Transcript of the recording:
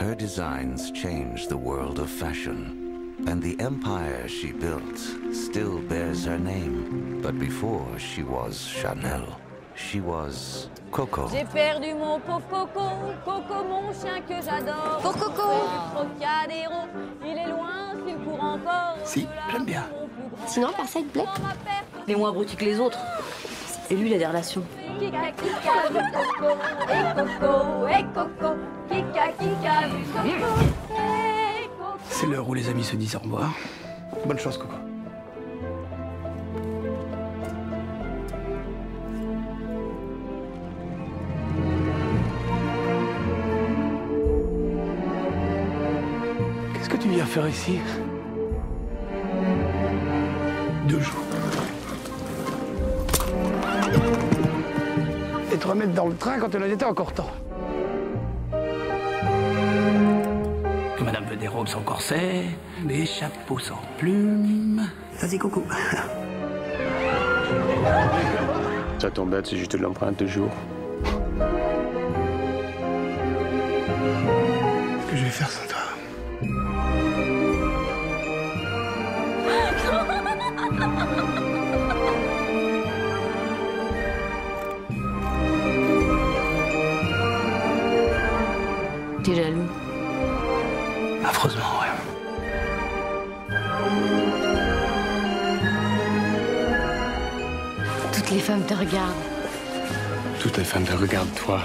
Her designs changed the world of fashion. And the empire she built still bears her name. But before she was Chanel, she was Coco. J'ai perdu mon pauvre Coco, Coco mon chien que j'adore. Pour Coco. Trocadéro, il est loin s'il court encore. Si, j'aime bien. Sinon, par ça, il te plaît Il est moins abruti que les autres. Et lui, il a des relations. C'est l'heure où les amis se disent au revoir. Bonne chance, Coco. Qu'est-ce que tu viens faire ici Deux jours. Remettre dans le train quand elle en était encore temps. Que madame veut des robes sans corset, des chapeaux sans plumes. Vas-y, coucou. Ça tombe bête, c'est juste de l'empreinte de T'es jaloux. Affreusement, ouais. Toutes les femmes te regardent. Toutes les femmes te regardent toi.